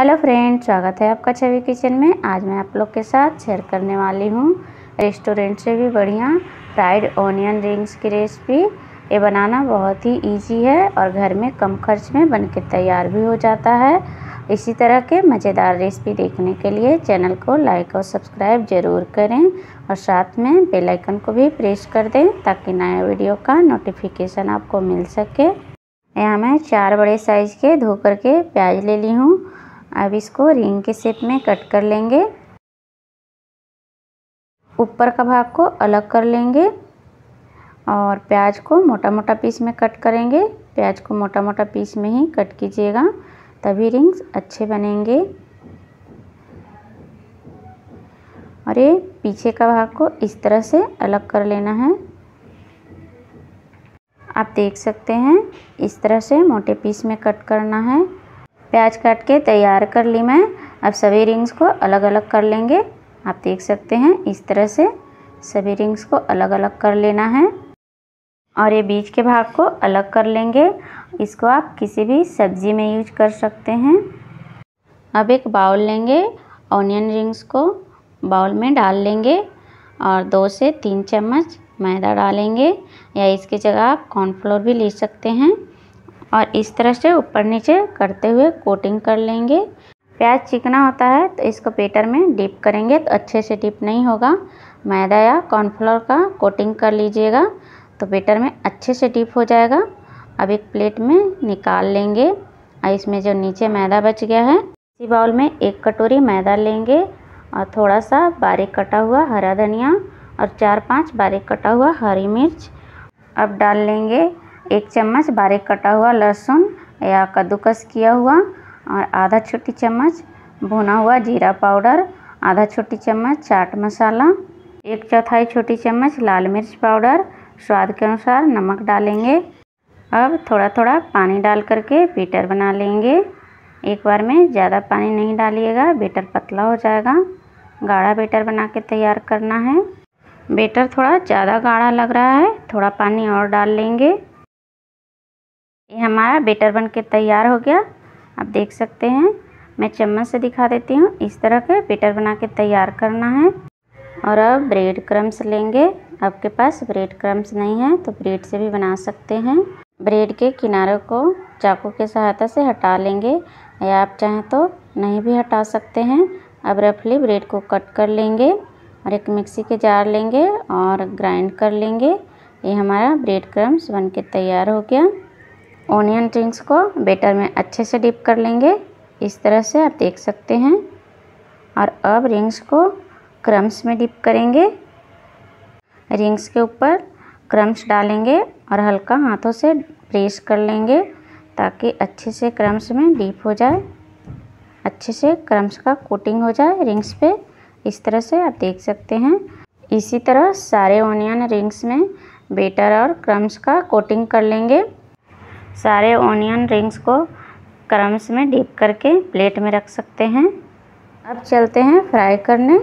Hello friend स्वागत है आपका छवि किचन में। आज मैं आप लोग के साथ शेयर करने वाली हूँ रेस्टोरेंट से भी बढ़िया फ्राइड ऑनियन रिंग्स की रेसिपी। ये बनाना बहुत ही इजी है और घर में कम खर्च में बन के तैयार भी हो जाता है। इसी तरह के मज़ेदार रेसिपी देखने के लिए चैनल को लाइक और सब्सक्राइब ज़रूर करें और साथ में बेल आइकन को भी प्रेस कर दें ताकि नया वीडियो का नोटिफिकेशन आपको मिल सके। यहाँ मैं चार बड़े साइज़ के धो करके प्याज ले ली हूँ। अब इसको रिंग के शेप में कट कर लेंगे। ऊपर का भाग को अलग कर लेंगे और प्याज को मोटा मोटा पीस में कट करेंगे। प्याज को मोटा मोटा पीस में ही कट कीजिएगा, तभी रिंग्स अच्छे बनेंगे। और ये पीछे का भाग को इस तरह से अलग कर लेना है। आप देख सकते हैं, इस तरह से मोटे पीस में कट करना है। प्याज काट के तैयार कर ली मैं। अब सभी रिंग्स को अलग अलग कर लेंगे। आप देख सकते हैं, इस तरह से सभी रिंग्स को अलग अलग कर लेना है। और ये बीच के भाग को अलग कर लेंगे। इसको आप किसी भी सब्ज़ी में यूज़ कर सकते हैं। अब एक बाउल लेंगे ऑनियन रिंग्स को बाउल में डाल लेंगे और दो से तीन चम्मच मैदा डालेंगे। या इसकी जगह आप कॉर्नफ्लोर भी ले सकते हैं। और इस तरह से ऊपर नीचे करते हुए कोटिंग कर लेंगे। प्याज चिकना होता है तो इसको पेटर में डिप करेंगे तो अच्छे से डिप नहीं होगा। मैदा या कॉर्नफ्लोर का कोटिंग कर लीजिएगा तो बेटर में अच्छे से डिप हो जाएगा। अब एक प्लेट में निकाल लेंगे, और इसमें जो नीचे मैदा बच गया है, इसी बाउल में एक कटोरी मैदा लेंगे, और थोड़ा सा बारीक कटा हुआ हरा धनिया, और चार पाँच बारीक कटा हुआ हरी मिर्च अब डाल लेंगे। एक चम्मच बारीक कटा हुआ लहसुन या कद्दूकस किया हुआ और आधा छोटी चम्मच भुना हुआ जीरा पाउडर, आधा छोटी चम्मच चाट मसाला, एक चौथाई छोटी चम्मच लाल मिर्च पाउडर। स्वाद के अनुसार नमक डालेंगे। अब थोड़ा थोड़ा पानी डाल करके बीटर बना लेंगे। एक बार में ज़्यादा पानी नहीं डालिएगा, बेटर पतला हो जाएगा। गाढ़ा बेटर बना के तैयार करना है। बेटर थोड़ा ज़्यादा गाढ़ा लग रहा है, थोड़ा पानी और डाल लेंगे। ये हमारा बेटर बन के तैयार हो गया। आप देख सकते हैं। मैं चम्मच से दिखा देती हूँ। इस तरह के बेटर बना के तैयार करना है। और अब ब्रेड क्रम्स लेंगे। आपके पास ब्रेड क्रम्स नहीं है तो ब्रेड से भी बना सकते हैं। ब्रेड के किनारों को चाकू के सहायता से हटा लेंगे। या आप चाहें तो नहीं भी हटा सकते हैं। अब रफली ब्रेड को कट कर लेंगे और एक मिक्सी के जार लेंगे और ग्राइंड कर लेंगे। ये हमारा ब्रेड क्रम्स बन के तैयार हो गया। ऑनियन रिंग्स को बेटर में अच्छे से डिप कर लेंगे। इस तरह से आप देख सकते हैं। और अब रिंग्स को क्रम्स में डिप करेंगे। रिंग्स के ऊपर क्रम्स डालेंगे और हल्का हाथों से प्रेस कर लेंगे ताकि अच्छे से क्रम्स में डीप हो जाए। अच्छे से क्रम्स का कोटिंग हो जाए रिंग्स पे। इस तरह से आप देख सकते हैं। इसी तरह सारे ऑनियन रिंग्स में बेटर और क्रम्स का कोटिंग कर लेंगे। सारे ओनियन रिंग्स को क्रम्स में डिप करके प्लेट में रख सकते हैं। अब चलते हैं फ्राई करने।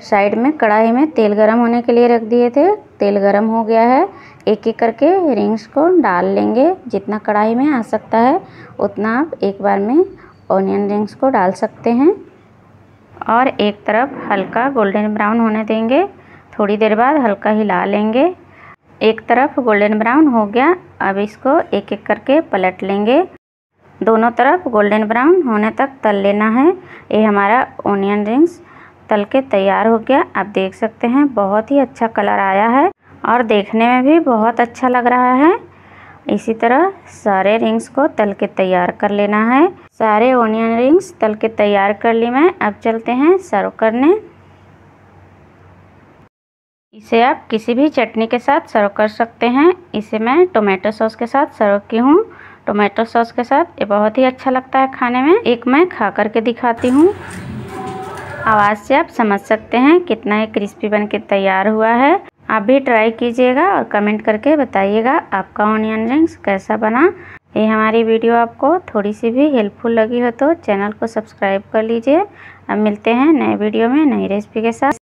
साइड में कढ़ाई में तेल गरम होने के लिए रख दिए थे। तेल गरम हो गया है। एक एक करके रिंग्स को डाल लेंगे। जितना कढ़ाई में आ सकता है, उतना आप एक बार में ऑनियन रिंग्स को डाल सकते हैं। और एक तरफ़ हल्का गोल्डन ब्राउन होने देंगे। थोड़ी देर बाद हल्का हिला लेंगे। एक तरफ़ गोल्डन ब्राउन हो गया। अब इसको एक एक करके पलट लेंगे। दोनों तरफ़ गोल्डन ब्राउन होने तक तल लेना है। ये हमारा ओनियन रिंग्स तल के तैयार हो गया। आप देख सकते हैं, बहुत ही अच्छा कलर आया है और देखने में भी बहुत अच्छा लग रहा है। इसी तरह सारे रिंग्स को तल के तैयार कर लेना है। सारे ओनियन रिंग्स तल के तैयार कर ली मैं। अब चलते हैं सर्व करने। इसे आप किसी भी चटनी के साथ सर्व कर सकते हैं। इसे मैं टोमेटो सॉस के साथ सर्व की हूँ। टोमेटो सॉस के साथ ये बहुत ही अच्छा लगता है खाने में। एक मैं खा करके दिखाती हूँ। आवाज़ से आप समझ सकते हैं कितना ही क्रिस्पी बन के तैयार हुआ है। आप भी ट्राई कीजिएगा और कमेंट करके बताइएगा आपका ऑनियन रिंग्स कैसा बना। ये हमारी वीडियो आपको थोड़ी सी भी हेल्पफुल लगी हो तो चैनल को सब्सक्राइब कर लीजिए। अब मिलते हैं नए वीडियो में नई रेसिपी के साथ।